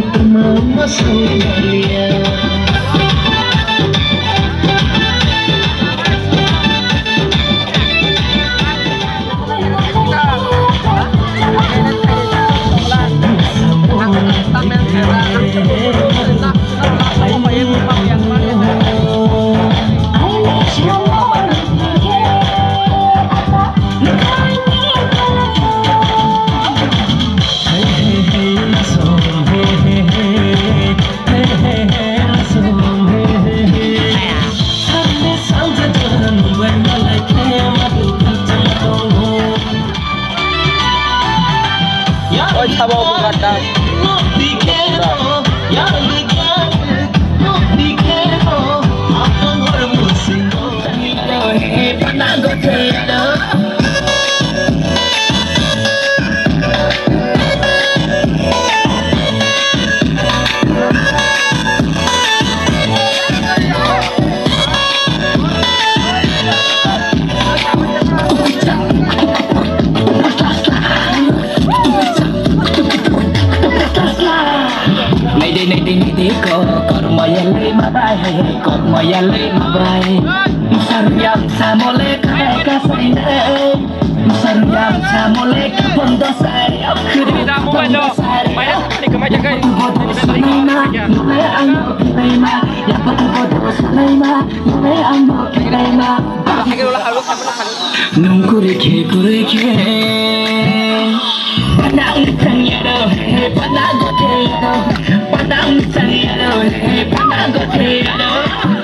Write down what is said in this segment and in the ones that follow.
Mama, so, yeah. about Buganda. Bao một gạt đàn này mà này đi này đi ko còn mà ya lấy mà bay còn mà ya lấy mà bay sarjam samole ka ka sai ne sarjam nung ka bondo sai akhir Padang sang yellow, hey, padang go yellow, padang sang yellow, hey, padang go yellow. Eh,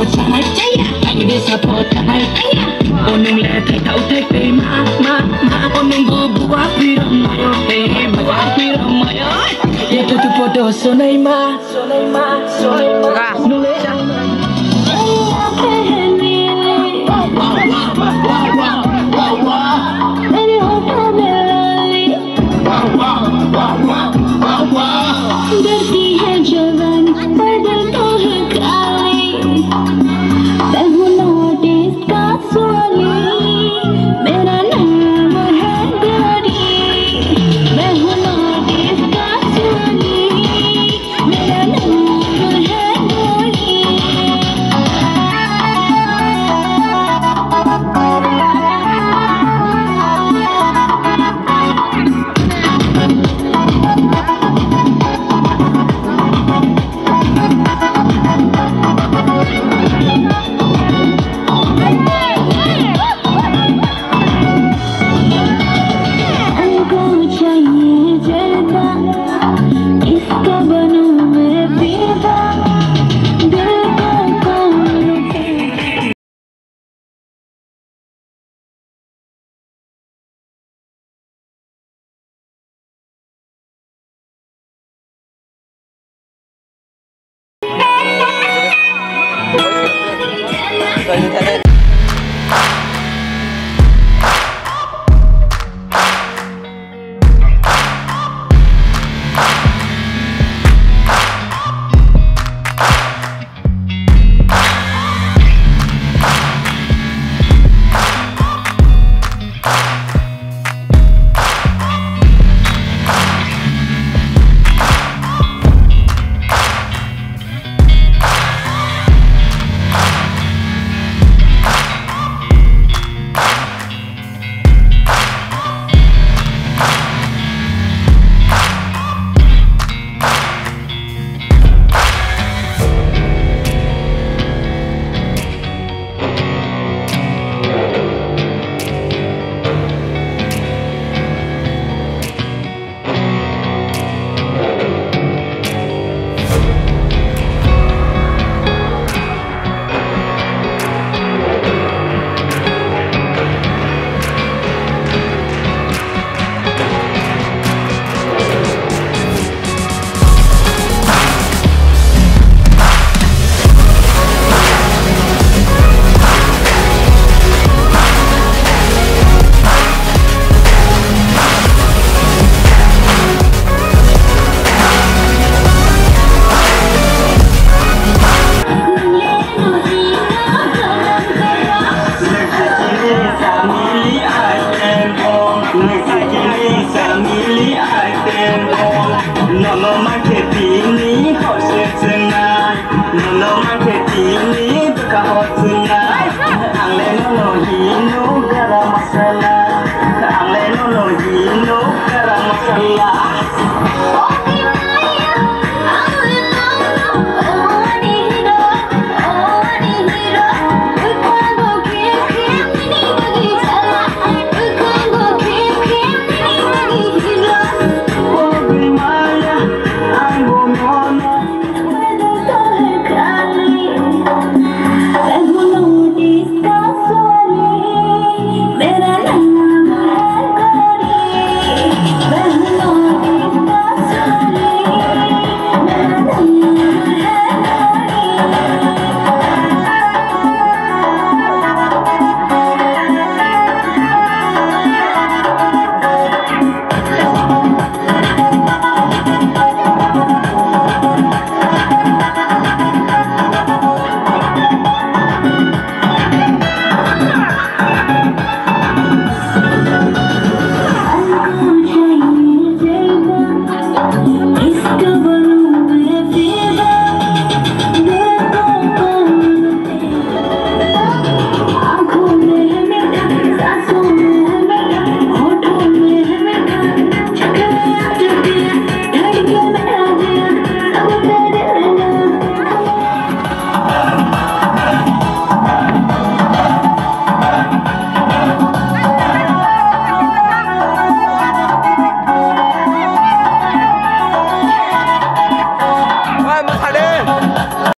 yo mo po Anh đi xa po chai ôn Onung le thay thấu thay pe ma ma ma ôn bu bu wa pi ma yo he he ma ma yo Ya tu tu po do so nai So you can